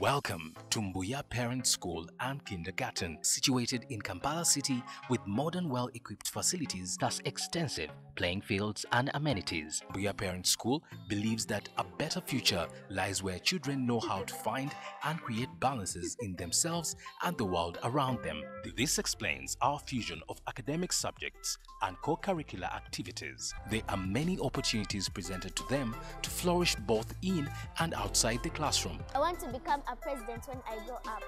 Welcome to Mbuya Parent School and Kindergarten, situated in Kampala City with modern, well equipped facilities, plus extensive playing fields and amenities. Mbuya Parent School believes that a better future lies where children know how to find and create balances in themselves and the world around them. This explains our fusion of academic subjects and co curricular activities. There are many opportunities presented to them to flourish both in and outside the classroom. I want to become a president when I grow up.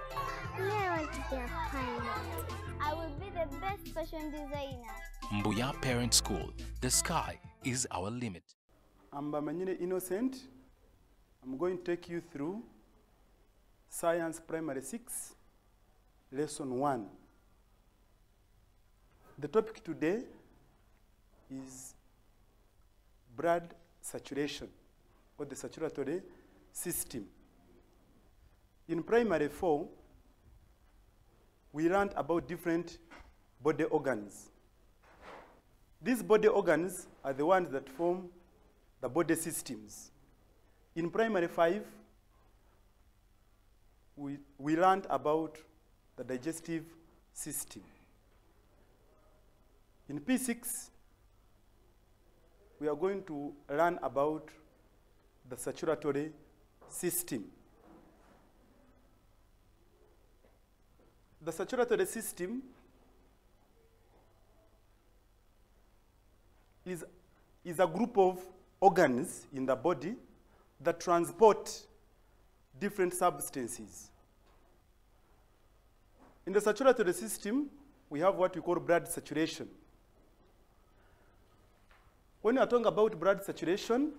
Me, I want to be a pilot. I will be the best fashion designer. Mbuya Parent School, the sky is our limit. I'm Bamanyine Innocent. I'm going to take you through Science Primary 6, Lesson 1. The topic today is blood circulation or the circulatory system. In primary 4, we learned about different body organs. These body organs are the ones that form the body systems. In primary five, we, we learned about the digestive system. In P6, we are going to learn about the circulatory system. The circulatory system is, is a group of organs in the body that transport different substances. In the circulatory system, we have what we call blood circulation. When we are talking about blood circulation,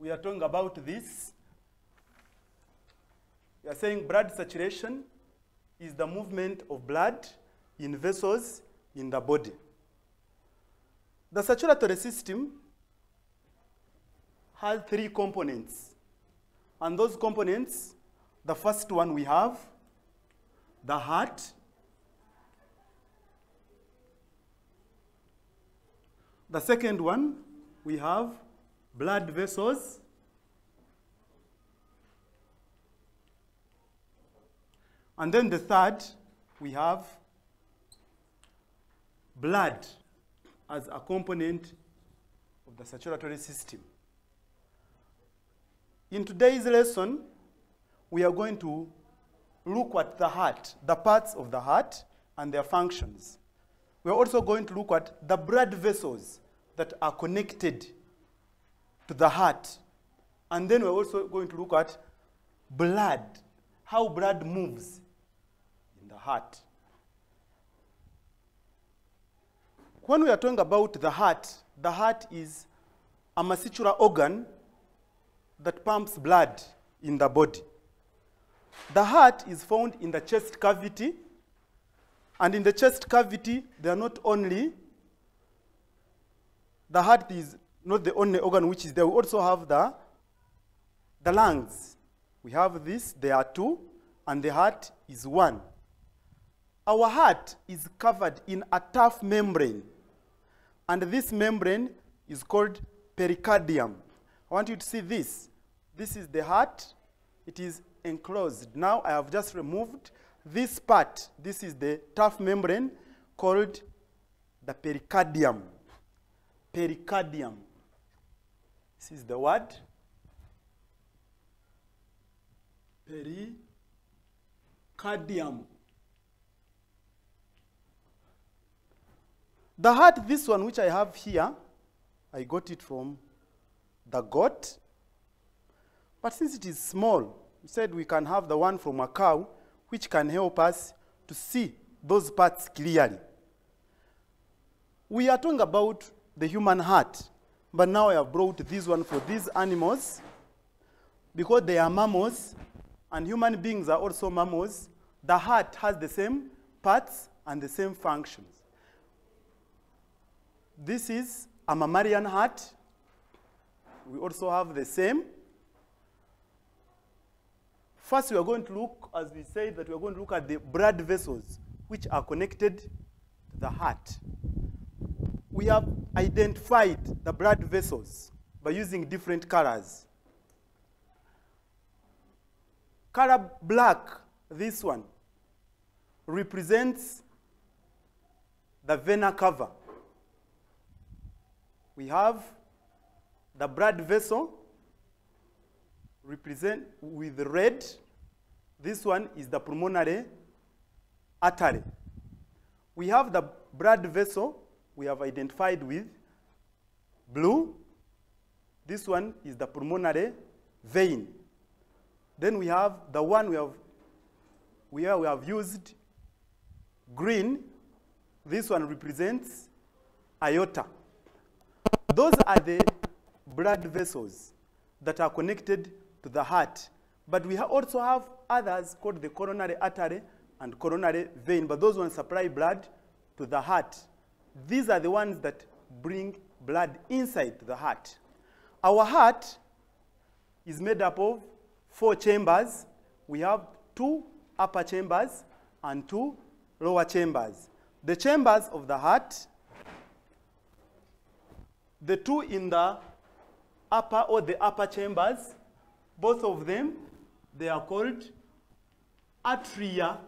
we are talking about this. We are saying blood circulation is the movement of blood in vessels in the body. The circulatory system has three components. And those components, the first one we have the heart, the second one we have blood vessels, and then the third we have blood as a component of the circulatory system. In today's lesson, we are going to look at the heart, the parts of the heart and their functions. We are also going to look at the blood vessels that are connected to the heart. And then we're also going to look at blood, how blood moves heart. When we are talking about the heart, the heart is a muscular organ that pumps blood in the body. The heart is found in the chest cavity, and in the chest cavity, there are not only the heart is not the only organ which is there. We also have the, the lungs. We have this, there are two, and the heart is one. Our heart is covered in a tough membrane, and this membrane is called pericardium. I want you to see this. This is the heart. It is enclosed. Now I have just removed this part. This is the tough membrane called the pericardium. Pericardium. This is the word. Pericardium. The heart, this one which I have here, I got it from the goat. But since it is small, we said we can have the one from a cow, which can help us to see those parts clearly. We are talking about the human heart, but now I have brought this one for these animals because they are mammals and human beings are also mammals. The heart has the same parts and the same functions. This is a mammalian heart. We also have the same. First, we are going to look, as we said, that we are going to look at the blood vessels which are connected to the heart. We have identified the blood vessels by using different colors. Color black, this one, represents the vena cava. We have the blood vessel represent with red. This one is the pulmonary artery. We have the blood vessel we have identified with blue. This one is the pulmonary vein. Then we have the one we have where we have used green. This one represents aorta. Those are the blood vessels that are connected to the heart. But we also have others called the coronary artery and coronary vein, but those ones supply blood to the heart. These are the ones that bring blood inside the heart. Our heart is made up of four chambers. We have two upper chambers and two lower chambers. The chambers of the heart, the two in the upper or the upper chambers, both of them, they are called atria,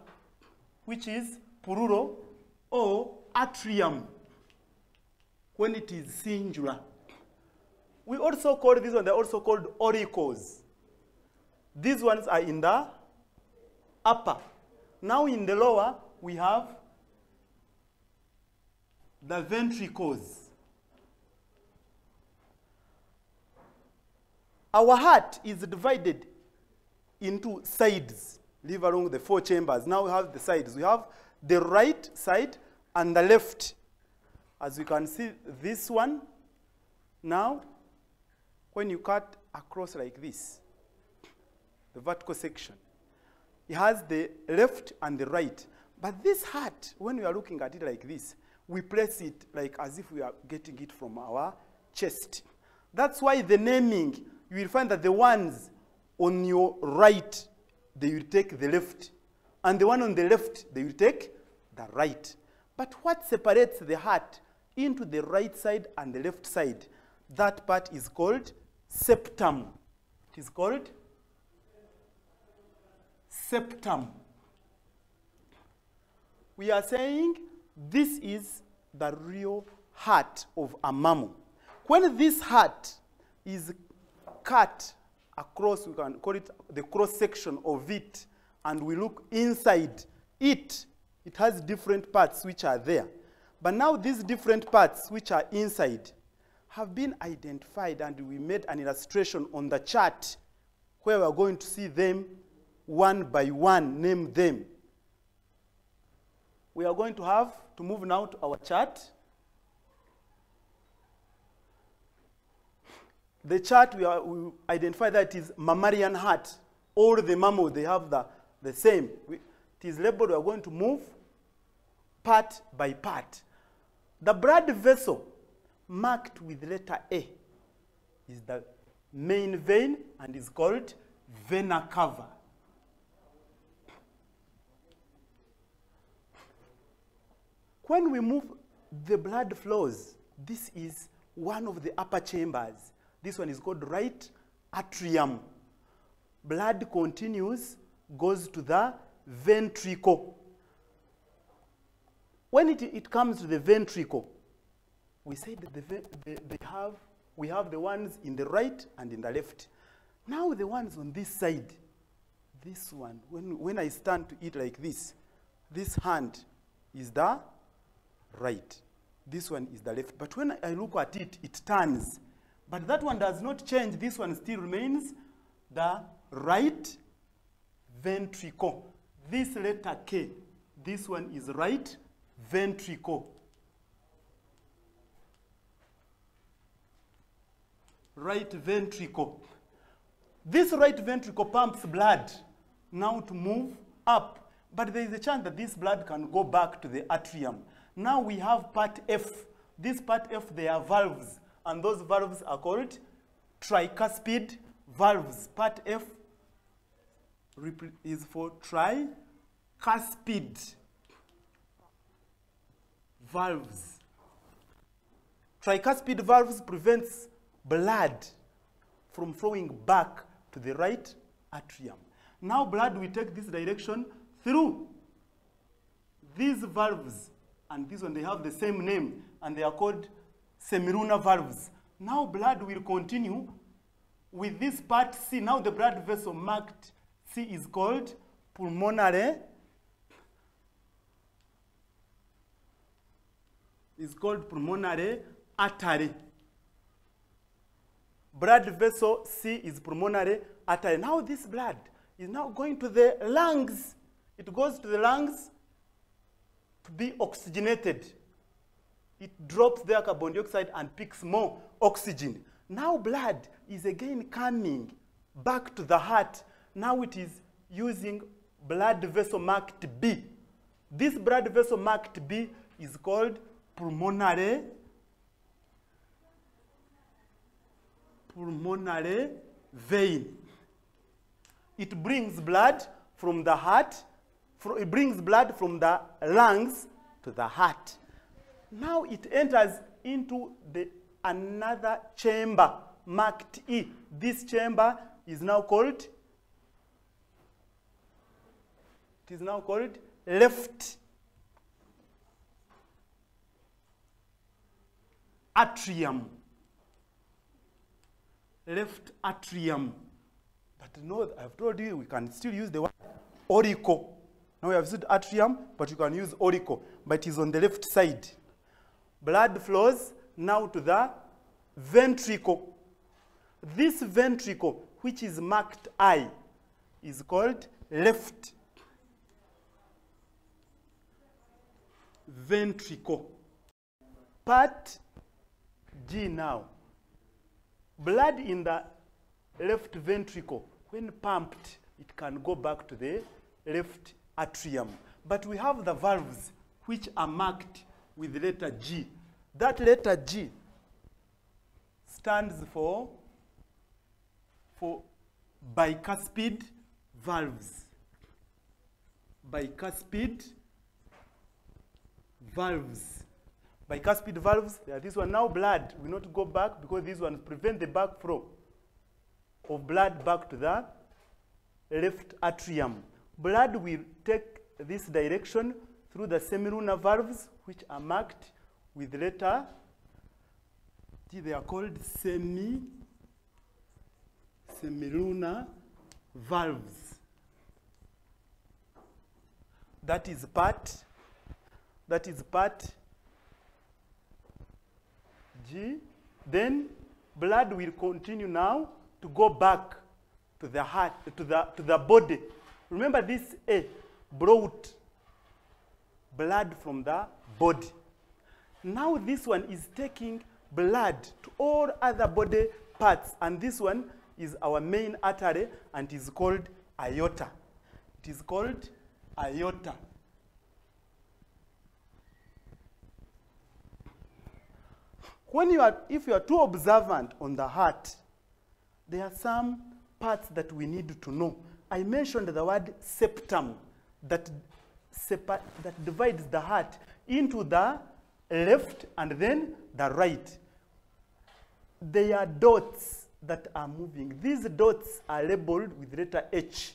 which is plural, or atrium when it is singular. We also call this one, they're also called auricles. These ones are in the upper. Now in the lower, we have the ventricles. Our heart is divided into sides, leave along the four chambers. Now we have the sides. We have the right side and the left. As you can see, this one, now, when you cut across like this, the vertical section, it has the left and the right. But this heart, when we are looking at it like this, we place it like as if we are getting it from our chest. That's why the naming, you will find that the ones on your right, they will take the left. And the one on the left, they will take the right. But what separates the heart into the right side and the left side, that part is called septum. It is called septum. We are saying this is the real heart of a mammal. When this heart is cut across, we can call it the cross section of it, and we look inside it, it has different parts which are there. But now these different parts which are inside have been identified, and we made an illustration on the chart where we are going to see them one by one, name them. We are going to have to move now to our chart. The chart we, are, we identify that is mammalian heart. All the mammals they have the, the same. We, it is labeled. We are going to move part by part. The blood vessel marked with letter A is the main vein and is called vena cava. When we move the blood flows, this is one of the upper chambers. This one is called right atrium. Blood continues, goes to the ventricle. When it, it comes to the ventricle, we say that the, ve- the, they have, we have the ones in the right and in the left. Now the ones on this side, this one, when, when I stand to it like this, this hand is the right. This one is the left. But when I look at it, it turns. But that one does not change. This one still remains the right ventricle. This letter K, this one is right ventricle. Right ventricle. This right ventricle pumps blood now to move up. But there is a chance that this blood can go back to the atrium. Now we have part F. This part F, there are valves, and those valves are called tricuspid valves. Part F is for tricuspid valves. Tricuspid valves prevents blood from flowing back to the right atrium. Now blood will take this direction through these valves, and this one they have the same name, and they are called semilunar valves. Now blood will continue with this part C. Now the blood vessel marked C is called pulmonary. Is called pulmonary artery. Blood vessel C is pulmonary artery. Now this blood is now going to the lungs. It goes to the lungs to be oxygenated. It drops their carbon dioxide and picks more oxygen. Now blood is again coming back to the heart. Now it is using blood vessel marked B. This blood vessel marked B is called pulmonary pulmonary vein. It brings blood from the heart, it brings blood from the lungs to the heart. Now it enters into the another chamber marked E. This chamber is now called it is now called left atrium. Left atrium. But no, I've told you we can still use the word auricle. Now we have used atrium, but you can use auricle, but it is on the left side. Blood flows now to the ventricle. This ventricle, which is marked I, is called left ventricle. Part G now. Blood in the left ventricle, when pumped, it can go back to the left atrium. But we have the valves which are marked with the letter G. That letter G stands for, for bicuspid valves. Bicuspid valves. Bicuspid valves, are this one now blood will not go back because these ones prevent the backflow of blood back to the left atrium. Blood will take this direction through the semilunar valves, which are marked with letter T. They are called semi semilunar valves. That is part. That is part G. Then blood will continue now to go back to the heart, to the, to the body. Remember this A brought blood from the body. Now this one is taking blood to all other body parts, and this one is our main artery and is called aorta. It is called aorta. When you are, if you are too observant on the heart, there are some parts that we need to know. I mentioned the word septum that, separ- that divides the heart into the left and then the right. They are dots that are moving. These dots are labeled with letter H.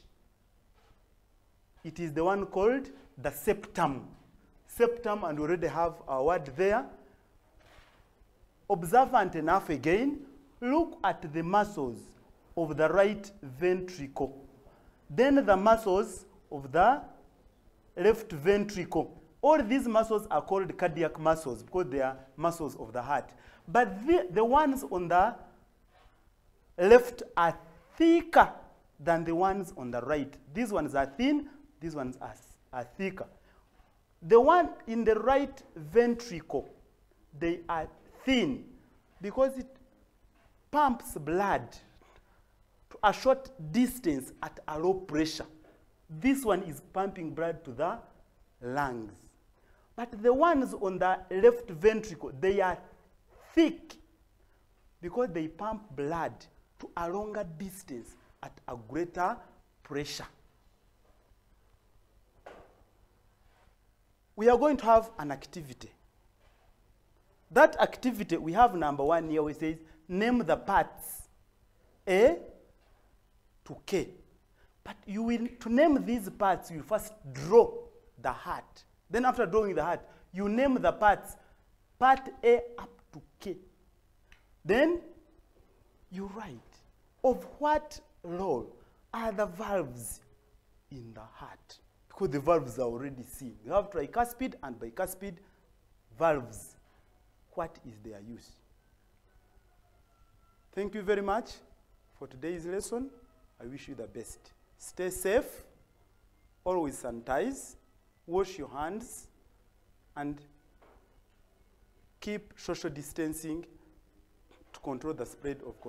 It is the one called the septum. Septum, and we already have our word there. Observant enough again, look at the muscles of the right ventricle. Then the muscles of the left ventricle. All these muscles are called cardiac muscles because they are muscles of the heart. But the, the ones on the left are thicker than the ones on the right. These ones are thin, these ones are, are thicker. The one in the right ventricle, they are thin because it pumps blood to a short distance at a low pressure. This one is pumping blood to the lungs. But the ones on the left ventricle, they are thick because they pump blood to a longer distance at a greater pressure. We are going to have an activity. That activity, we have number one here, we says, name the parts A to K. But you will, to name these parts, you first draw the heart. Then after drawing the heart, you name the parts, part A up to K. Then you write of what role are the valves in the heart? Because the valves are already seen. You have tricuspid and bicuspid valves. What is their use? Thank you very much for today's lesson. I wish you the best. Stay safe, always sanitize, wash your hands, and keep social distancing to control the spread of